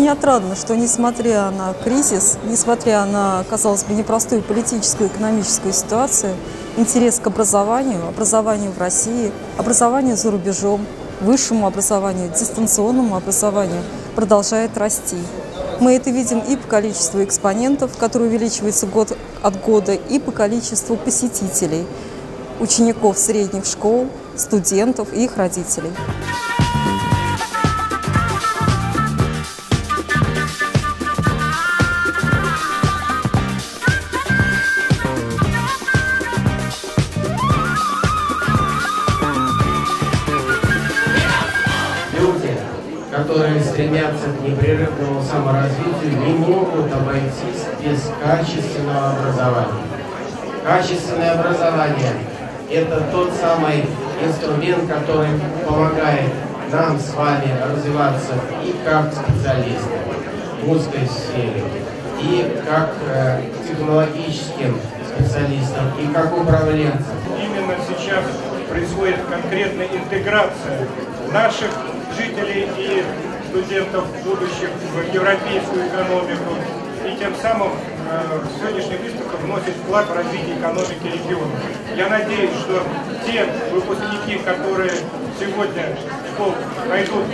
Очень отрадно, что несмотря на кризис, несмотря на, казалось бы, непростую политическую и экономическую ситуацию, интерес к образованию, образованию в России, образованию за рубежом, высшему образованию, дистанционному образованию продолжает расти. Мы это видим и по количеству экспонентов, которые увеличиваются год от года, и по количеству посетителей, учеников средних школ, студентов и их родителей. Стремятся к непрерывному саморазвитию, не могут обойтись без качественного образования. Качественное образование – это тот самый инструмент, который помогает нам с вами развиваться и как специалисты в узкой сфере, и как э, технологическим специалистам, и как управленцам. Именно сейчас происходит конкретная интеграция наших жителей и студентов будущих в европейскую экономику. И тем самым э, сегодняшняя выставка вносит вклад в развитие экономики региона. Я надеюсь, что те выпускники, которые сегодня найдут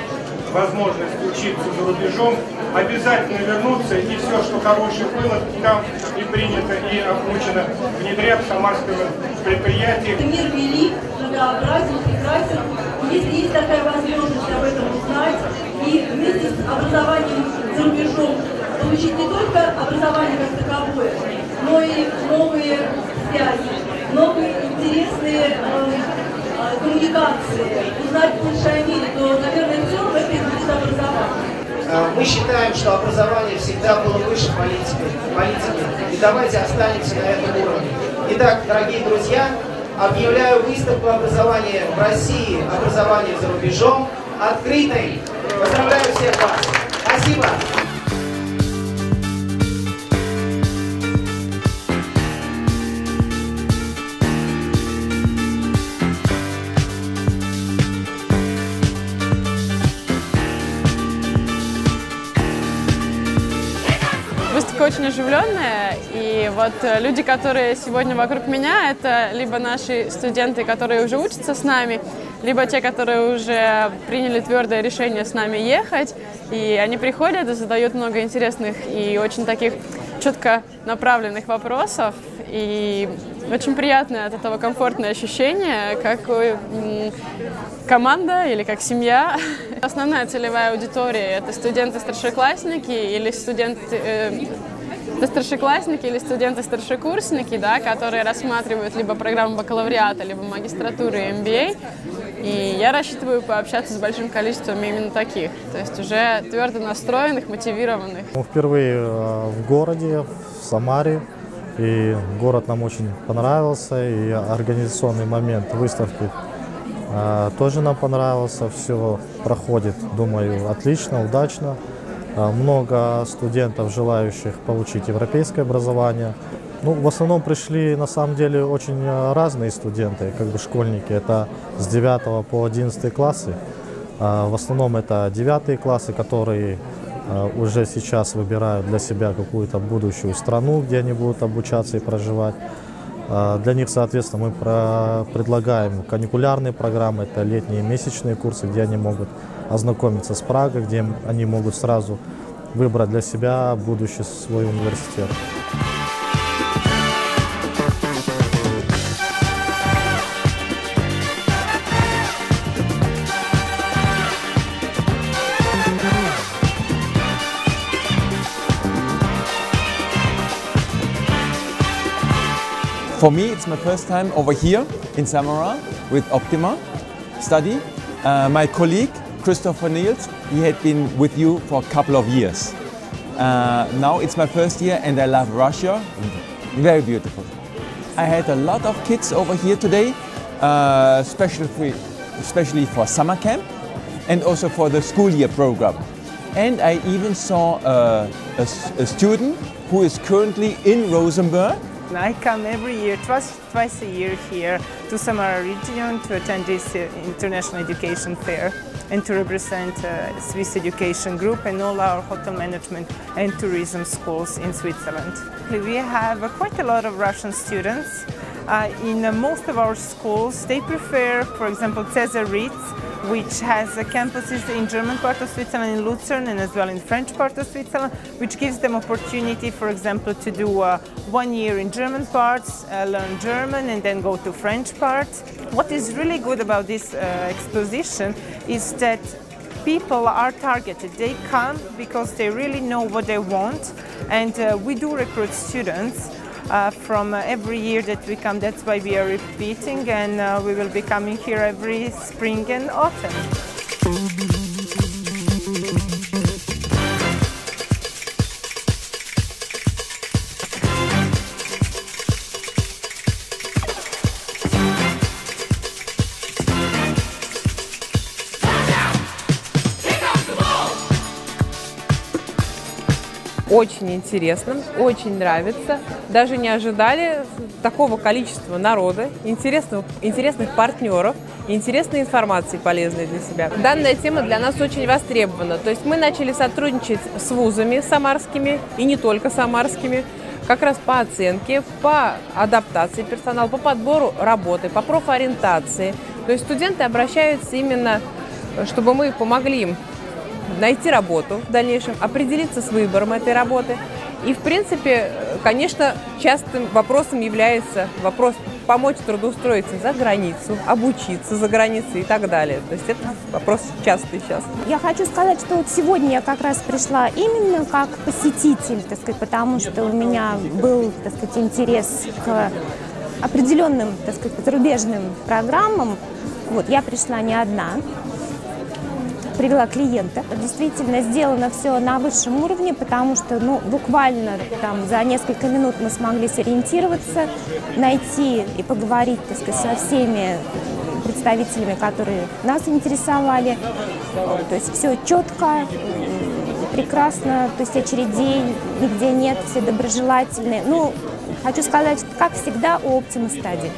возможность учиться за рубежом, обязательно вернутся и все, что хорошее было там и принято, и обучено, внедрят в самарском предприятии. Мир велик, многообразен, прекрасен. Если есть такая возможность об этом узнать и вместе с образованием за рубежом получить не только образование как таковое, но и новые связи, новые интересные э коммуникации, узнать больше о мире, то, наверное, в этой будет образование. Э, мы считаем, что образование всегда было выше политики, политики, и давайте останемся на этом уровне. Итак, дорогие друзья, объявляю выставку образования в России, образование за рубежом открытой. Поздравляю всех вас. Спасибо. Очень оживленная, и вот э, люди, которые сегодня вокруг меня, это либо наши студенты, которые уже учатся с нами, либо те, которые уже приняли твердое решение с нами ехать, и они приходят и задают много интересных и очень таких четко направленных вопросов, и очень приятное от этого комфортное ощущение, как команда или как семья. Основная целевая аудитория – это студенты-старшеклассники или студенты, э, это старшеклассники или студенты-старшекурсники, да, которые рассматривают либо программу бакалавриата, либо магистратуру и MBA. И я рассчитываю пообщаться с большим количеством именно таких, то есть уже твердо настроенных, мотивированных. Мы впервые э, в городе, в Самаре, и город нам очень понравился, и организационный момент выставки а, тоже нам понравился. Все проходит, думаю, отлично, удачно. А, много студентов, желающих получить европейское образование. Ну, в основном пришли, на самом деле, очень разные студенты, как бы школьники. Это с 9 по 11 классы. А, в основном это 9 классы, которые Э, уже сейчас выбирают для себя какую-то будущую страну, где они будут обучаться и проживать. Э, для них, соответственно, мы предлагаем каникулярные программы, это летние месячные курсы, где они могут ознакомиться с Прагой, где они могут сразу выбрать для себя будущий свой университет. For me, it's my first time over here in Samara with Optima study. Uh, my colleague, Christopher Niels, he had been with you for a couple of years. Uh, now it's my first year and I love Russia. Very beautiful. I had a lot of kids over here today, uh, especially, for, especially for summer camp and also for the school year program. And I even saw a, a, a student who is currently in Rosenberg I come every year, twice, twice a year here to Samara region to attend this uh, international education fair and to represent uh, Swiss Education Group and all our hotel management and tourism schools in Switzerland. We have uh, quite a lot of Russian students. Uh, in uh, most of our schools, they prefer, for example, Cesar Ritz, which has campuses in German part of Switzerland, in Lucerne, and as well in French part of Switzerland, which gives them opportunity, for example, to do uh, one year in German parts, uh, learn German, and then go to French parts. What is really good about this uh, exposition is that people are targeted. They come because they really know what they want, and uh, we do recruit students uh, from uh, every year that we come. That's why we are repeating and uh, we will be coming here every spring and autumn. Очень интересным, очень нравится. Даже не ожидали такого количества народа, интересных, интересных партнеров, интересной информации полезной для себя. Данная тема для нас очень востребована. То есть мы начали сотрудничать с вузами самарскими и не только самарскими, как раз по оценке, по адаптации персонала, по подбору работы, по профориентации. То есть студенты обращаются именно, чтобы мы помогли им найти работу в дальнейшем, определиться с выбором этой работы. И, в принципе, конечно, частым вопросом является вопрос помочь трудоустроиться за границу, обучиться за границей и так далее. То есть это вопрос частый сейчас. Я хочу сказать, что вот сегодня я как раз пришла именно как посетитель, так сказать, потому что у меня был, так сказать, интерес к определенным, так сказать, зарубежным программам. Вот, я пришла не одна привела клиента. Действительно сделано все на высшем уровне, потому что ну, буквально там, за несколько минут мы смогли сориентироваться, найти и поговорить так сказать, со всеми представителями, которые нас интересовали. То есть все четко, прекрасно, то есть очередей нигде нет, все доброжелательные. Ну, хочу сказать, как всегда у Optima Study.